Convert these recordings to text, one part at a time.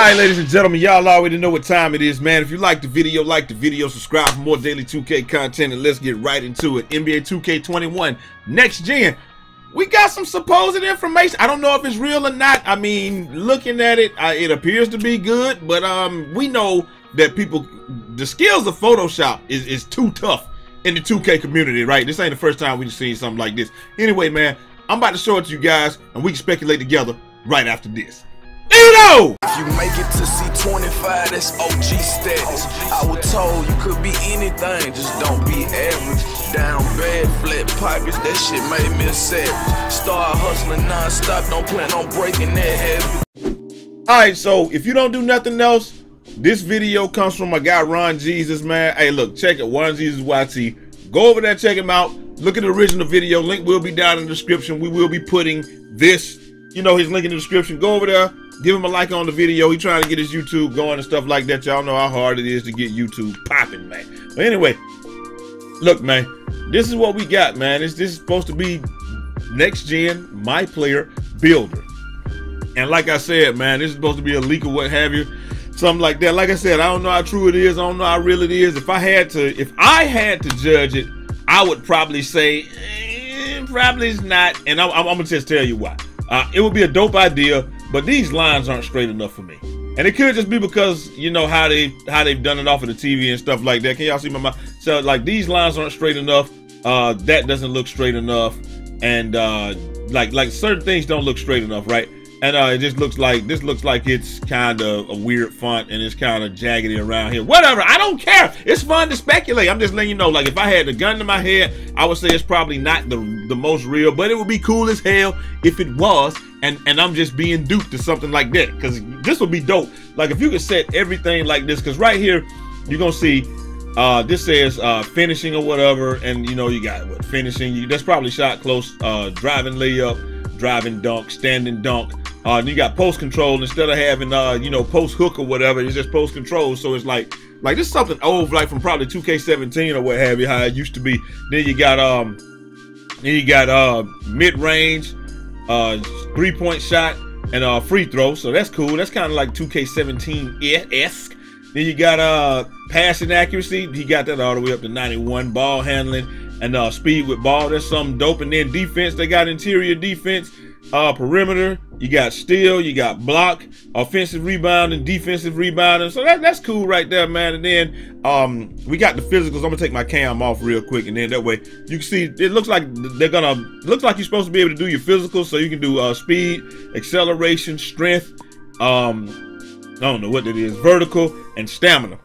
right, ladies and gentlemen, y'all already know what time it is, man. If you like the video, like the video, subscribe for more daily 2K content, and let's get right into it. NBA 2K21 Next Gen. We got some supposed information. I don't know if it's real or not. I mean, looking at it, uh, it appears to be good, but um, we know that people, the skills of Photoshop is, is too tough in the 2K community, right? This ain't the first time we've seen something like this. Anyway, man, I'm about to show it to you guys, and we can speculate together right after this. Eno! If you make it to C25, that's OG status. I was told you could be anything, just don't be average. Down bad, flat pockets, that shit made me a savage. Start hustling non-stop, don't plan on breaking that habit. Alright, so if you don't do nothing else, this video comes from my guy Ron Jesus, man. Hey, look, check it, Ron Jesus YT. Go over there, check him out. Look at the original video. Link will be down in the description. We will be putting this, you know, his link in the description. Go over there, Give him a like on the video. He trying to get his YouTube going and stuff like that. Y'all know how hard it is to get YouTube popping, man. But anyway, look, man, this is what we got, man. This, this is supposed to be next gen my player builder. And like I said, man, this is supposed to be a leak or what have you. Something like that. Like I said, I don't know how true it is. I don't know how real it is. If I had to, if I had to judge it, I would probably say, eh, probably it's not. And I'm, I'm, I'm gonna just tell you why. Uh, it would be a dope idea but these lines aren't straight enough for me. And it could just be because you know how they how they've done it off of the TV and stuff like that. Can y'all see my mouth? So like these lines aren't straight enough. Uh, that doesn't look straight enough, and uh, like like certain things don't look straight enough, right? And uh, it just looks like this looks like it's kind of a weird font and it's kind of jaggedy around here. Whatever, I don't care. It's fun to speculate. I'm just letting you know. Like if I had the gun to my head, I would say it's probably not the the most real, but it would be cool as hell if it was. And and I'm just being duped to something like that because this would be dope. Like if you could set everything like this, because right here you're gonna see uh this says uh finishing or whatever and you know you got what finishing you that's probably shot close uh driving layup driving dunk standing dunk uh, you got post control instead of having uh, you know, post hook or whatever. It's just post control. So it's like like this is something old, like from probably 2K17 or what have you, how it used to be. Then you got um, then you got uh mid range, uh three point shot and uh free throw. So that's cool. That's kind of like 2K17 esque. Then you got uh passing accuracy. He got that all the way up to 91. Ball handling and uh speed with ball. That's something dope. And then defense. They got interior defense uh, perimeter, you got steal, you got block, offensive rebound, and defensive rebounding. So that, that's cool right there, man. And then um, we got the physicals. I'm gonna take my cam off real quick, and then that way you can see it looks like they're gonna looks like you're supposed to be able to do your physicals, so you can do uh, speed, acceleration, strength. Um, I don't know what that is, vertical and stamina.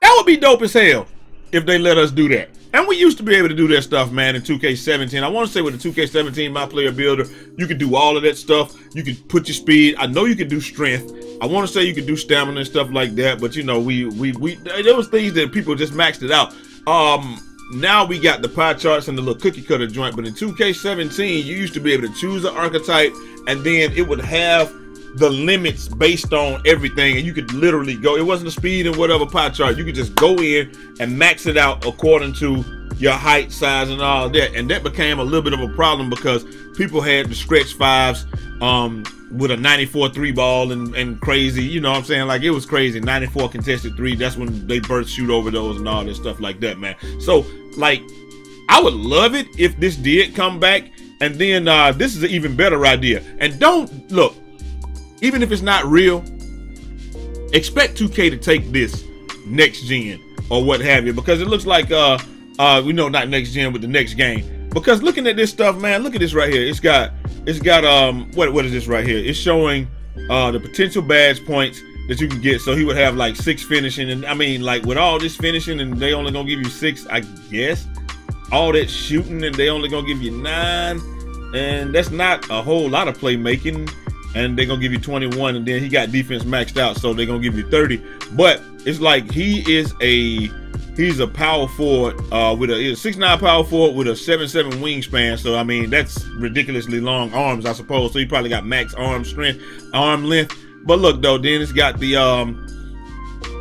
That would be dope as hell if they let us do that. And we used to be able to do that stuff, man, in 2K17. I want to say with the 2K17 My Player Builder, you could do all of that stuff. You could put your speed. I know you could do strength. I want to say you could do stamina and stuff like that, but you know, we we we there was things that people just maxed it out. Um, now we got the pie charts and the little cookie cutter joint, but in 2K17, you used to be able to choose an archetype, and then it would have the limits based on everything and you could literally go it wasn't a speed and whatever pie chart. You could just go in and max it out according to your height size and all that. And that became a little bit of a problem because people had the stretch fives um with a 94 three ball and, and crazy you know what i'm saying? Like it was crazy. 94 contested three that's when they burst shoot over those and all this stuff like that man. So like i would love it if this did come back and then uh this is an even better idea. And don't look even if it's not real, expect 2K to take this next gen or what have you, because it looks like uh uh we know not next gen with the next game. Because looking at this stuff, man, look at this right here. It's got it's got um what what is this right here? It's showing uh the potential badge points that you can get. So he would have like six finishing, and I mean like with all this finishing, and they only gonna give you six, I guess. All that shooting, and they only gonna give you nine, and that's not a whole lot of playmaking and they're gonna give you 21 and then he got defense maxed out so they're gonna give you 30 but it's like he is a he's a power forward uh with a six nine power forward with a seven seven wingspan so i mean that's ridiculously long arms i suppose. So he probably got max arm strength arm length. But look though then it's got the um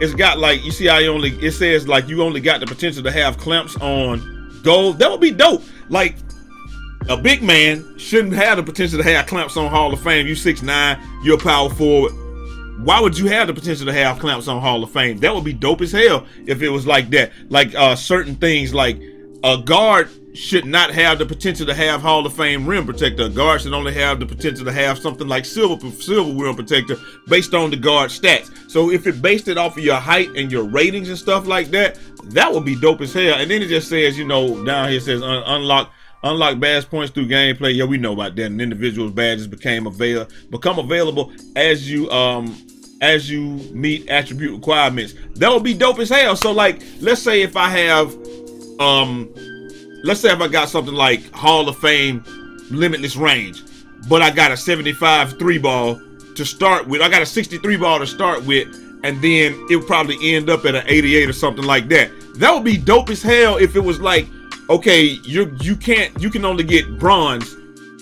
it's got like you see I only it says like you only got the potential to have clamps on gold. That would be dope. Like a big man shouldn't have the potential to have clamps on Hall of Fame. You six nine, you're a power forward. why would you have the potential to have clamps on Hall of Fame? That would be dope as hell if it was like that. Like uh, certain things, like a guard should not have the potential to have Hall of Fame rim protector. A guard should only have the potential to have something like silver silver rim protector based on the guard stats. So if it based it off of your height and your ratings and stuff like that, that would be dope as hell. And then it just says, you know, down here says un unlock unlock badge points through gameplay. Yeah, we know about that. And individual's badges became avail become available as you um as you meet attribute requirements. That would be dope as hell. So like, let's say if I have um let's say if I got something like Hall of Fame limitless range, but I got a 75 three ball to start with. I got a 63 ball to start with, and then it would probably end up at an 88 or something like that. That would be dope as hell if it was like, okay, you you can't you can only get bronze.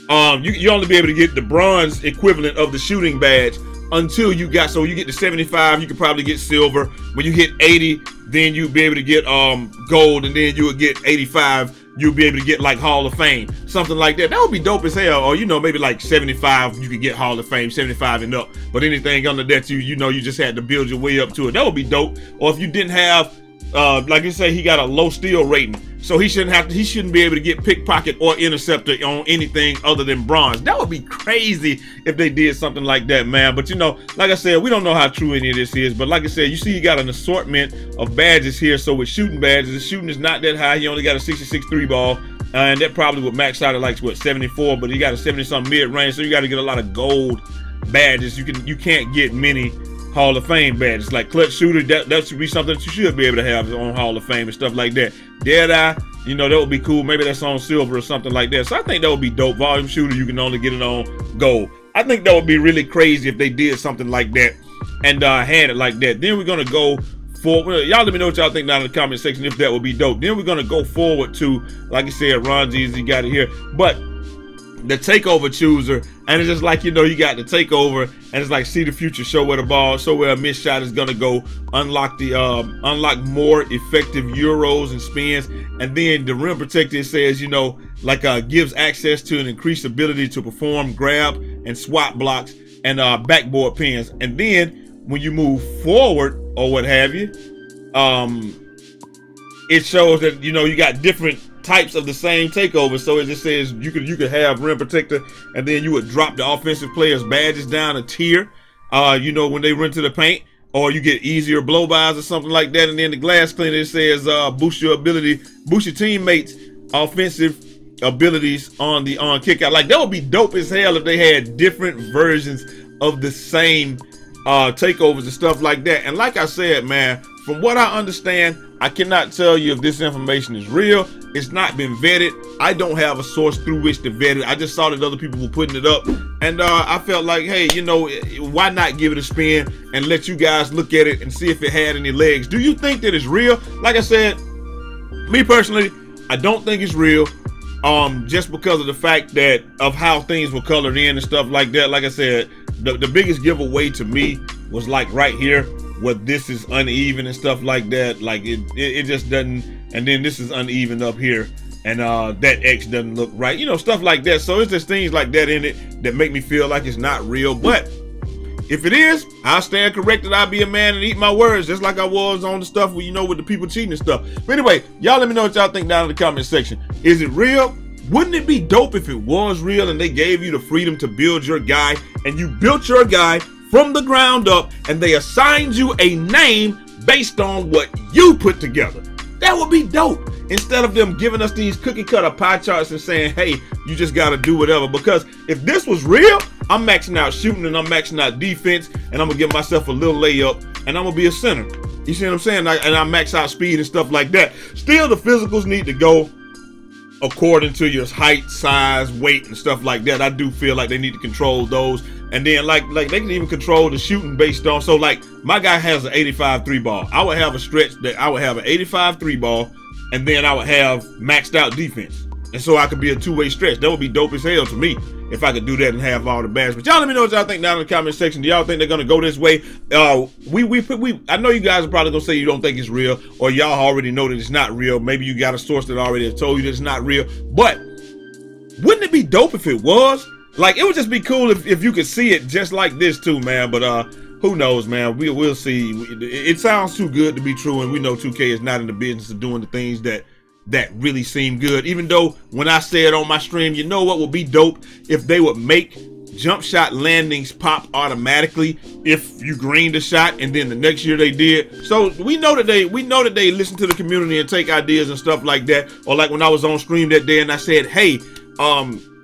Um, you you only be able to get the bronze equivalent of the shooting badge until you got so you get to 75 you could probably get silver when you hit 80 then you'll be able to get um gold and then you would get 85 you'll be able to get like Hall of Fame, something like that. That would be dope as hell. Or you know, maybe like 75, you could get Hall of Fame, 75 and up. But anything under that, you you know, you just had to build your way up to it. That would be dope. Or if you didn't have, uh, like you say, he got a low steal rating, so he shouldn't have to, he shouldn't be able to get pickpocket or interceptor on anything other than bronze. That would be crazy if they did something like that, man. But you know, like I said, we don't know how true any of this is. But like I said, you see, he got an assortment of badges here. So with shooting badges, the shooting is not that high. He only got a 66 three ball. Uh, and that probably would max out at like what 74, but he got a 70 something mid range, so you got to get a lot of gold badges. You can you can't get many Hall of Fame badges. Like clutch shooter, that, that should be something that you should be able to have on Hall of Fame and stuff like that. Deadeye, you know, that would be cool. Maybe that's on silver or something like that. So I think that would be dope. Volume shooter, you can only get it on gold. I think that would be really crazy if they did something like that and uh, had it like that. Then we're gonna go forward. Y'all let me know what y'all think down in the comment section if that would be dope. Then we're gonna go forward to, like I said, Ron Jeezy got it here. But the takeover chooser, and it's just like you know you got the takeover, and it's like see the future, show where the ball, show where a missed shot is gonna go, unlock the um, unlock more effective euros and spins, and then the rim protector says you know like uh, gives access to an increased ability to perform grab and swap blocks and uh, backboard pins, and then when you move forward or what have you, um, it shows that you know you got different types of the same takeover. So it just says you could you could have rim protector, and then you would drop the offensive players' badges down a tier. Uh, you know when they run to the paint, or you get easier blow bys or something like that. And then the glass cleaner says uh, boost your ability, boost your teammates' offensive abilities on the on kick out. Like that would be dope as hell if they had different versions of the same uh, takeovers and stuff like that. And like I said, man, from what I understand, I cannot tell you if this information is real. It's not been vetted. I don't have a source through which to vet it. I just saw that other people were putting it up. And uh, I felt like, hey, you know, why not give it a spin and let you guys look at it and see if it had any legs. Do you think that it's real? Like I said, me personally, I don't think it's real. Um, just because of the fact that of how things were colored in and stuff like that. Like I said, the, the biggest giveaway to me was like right here what this is uneven and stuff like that. Like it, it, it, just doesn't. And then this is uneven up here, and uh, that X doesn't look right. You know, stuff like that. So it's just things like that in it that make me feel like it's not real. But if it is, I'll stand corrected. I'll be a man and eat my words, just like I was on the stuff where you know with the people cheating and stuff. But anyway, y'all let me know what y'all think down in the comment section. Is it real? Wouldn't it be dope if it was real and they gave you the freedom to build your guy and you built your guy from the ground up and they assigned you a name based on what you put together. That would be dope. Instead of them giving us these cookie cutter pie charts and saying, hey, you just got to do whatever. Because if this was real, I'm maxing out shooting and I'm maxing out defense and I'm going to give myself a little layup and I'm going to be a center. You see what I'm saying? and I max out speed and stuff like that. Still, the physicals need to go according to your height, size, weight, and stuff like that. I do feel like they need to control those. And then like like they can even control the shooting based on so like my guy has an 85 three ball. I would have a stretch that I would have an 85 three ball, and then I would have maxed out defense. And so I could be a two-way stretch. That would be dope as hell to me if I could do that and have all the badges. But y'all let me know what y'all think down in the comment section. Do y'all think they're gonna go this way? Uh, we we we I know you guys are probably gonna say you don't think it's real, or y'all already know that it's not real. Maybe you got a source that already told you that it's not real. But wouldn't it be dope if it was? Like it would just be cool if, if you could see it just like this too, man. But uh who knows, man? We will see. It sounds too good to be true, and we know 2K is not in the business of doing the things that that really seem good. Even though when I said on my stream, you know what would be dope if they would make jump shot landings pop automatically if you green the shot and then the next year they did. So we know that they we know that they listen to the community and take ideas and stuff like that. Or like when I was on stream that day and I said, hey, um,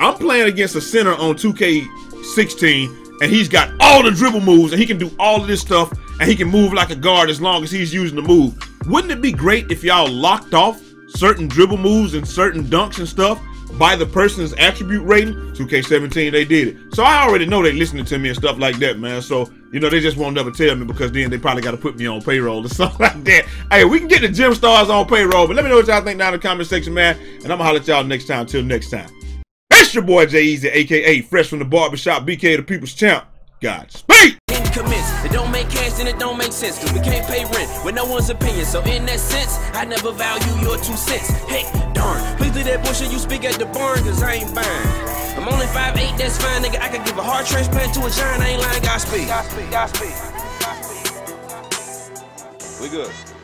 I'm playing against a center on 2K16 and he's got all the dribble moves and he can do all of this stuff and he can move like a guard as long as he's using the move. Wouldn't it be great if y'all locked off certain dribble moves and certain dunks and stuff by the person's attribute rating. 2K17, they did it. So I already know they listening to me and stuff like that, man. So, you know, they just won't ever tell me because then they probably got to put me on payroll or something like that. Hey, we can get the gym stars on payroll, but let me know what y'all think down in the comment section, man. And I'm going to holler at y'all next time. Till next time. It's your boy Jai Eazy, aka Fresh from the Barbershop, BK the People's Champ. Godspeed! commence. It don't make cash, then it don't make sense. Cause we can't pay rent with no one's opinion. So in that sense, I never value your two cents. Hey, darn. Please do that bullshit you speak at the barn, cause I ain't buying. I'm only 5'8, that's fine, nigga. I could give a heart transplant to a giant, I ain't lying, Godspeed. Godspeed, Godspeed. Godspeed. We good.